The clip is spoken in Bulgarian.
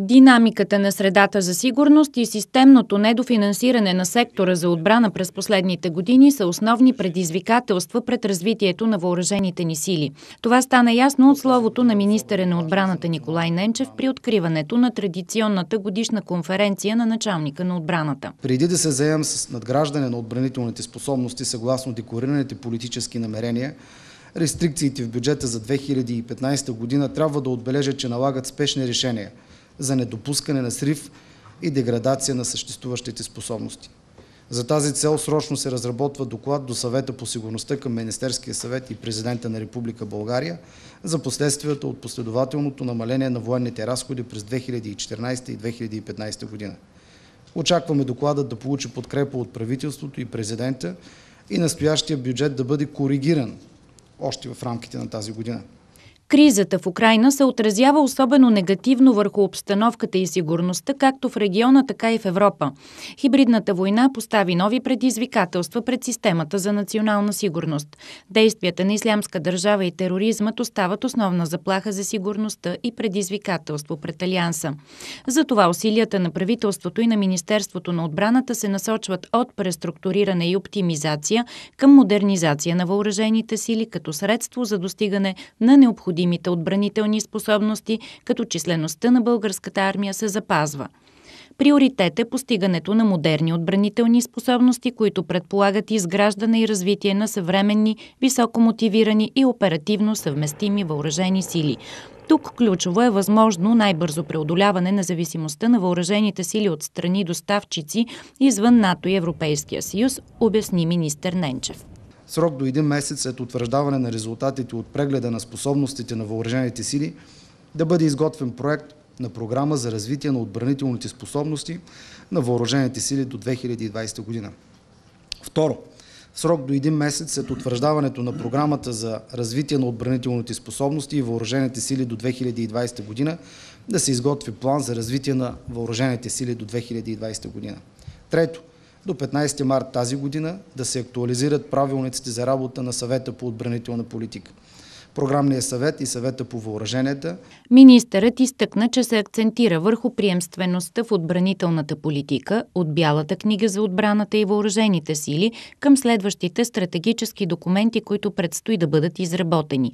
Динамиката на средата за сигурност и системното недофинансиране на сектора за отбрана през последните години са основни предизвикателства пред развитието на въоръжените ни сили. Това стана ясно от словото на министъра на отбраната Николай Ненчев при откриването на традиционната годишна конференция на началника на отбраната. Преди да се заем с надграждане на отбранителните способности съгласно декларираните политически намерения, рестрикциите в бюджета за 2015 година трябва да отбележат, че налагат спешни решения – за недопускане на срив и деградация на съществуващите способности. За тази цел срочно се разработва доклад до съвета по сигурността към Министерския съвет и президента на Република България за последствията от последователното намаление на военните разходи през 2014 и 2015 година. Очакваме докладът да получи подкрепа от правителството и президента и настоящия бюджет да бъде коригиран още в рамките на тази година. Кризата в Украина се отразява особено негативно върху обстановката и сигурността, както в региона, така и в Европа. Хибридната война постави нови предизвикателства пред системата за национална сигурност. Действията на ислямска държава и тероризмът остават основна заплаха за сигурността и предизвикателство пред Алианса. Затова усилията на правителството и на Министерството на отбраната се насочват от преструктуриране и оптимизация към модернизация на въоръжените сили като средство за достигане на необходимите необходимите отбранителни способности, като числеността на българската армия се запазва. Приоритет е постигането на модерни отбранителни способности, които предполагат изграждане и развитие на съвременни, високо мотивирани и оперативно съвместими въоръжени сили. Тук ключово е възможно най-бързо преодоляване на зависимостта на въоръжените сили от страни доставчици извън НАТО и Европейския съюз, обясни министър Ненчев срок до един месец след утвърждаване на резултатите от прегледа на способностите на въоръжените сили да бъде изготвен проект на програма за развитие на отбранителните способности на въоръжените сили до 2020 година. Второ, срок до един месец след утвърждаването на програмата за развитие на отбранителните способности и въоръжените сили до 2020 година да се изготви план за развитие на въоръжените сили до 2020 година. Трето, до 15 март тази година да се актуализират правилниците за работа на съвета по отбранителна политика. Програмния съвет и съвета по въоръженията. Министърът изтъкна, че се акцентира върху приемствеността в отбранителната политика от Бялата книга за отбраната и въоръжените сили към следващите стратегически документи, които предстои да бъдат изработени.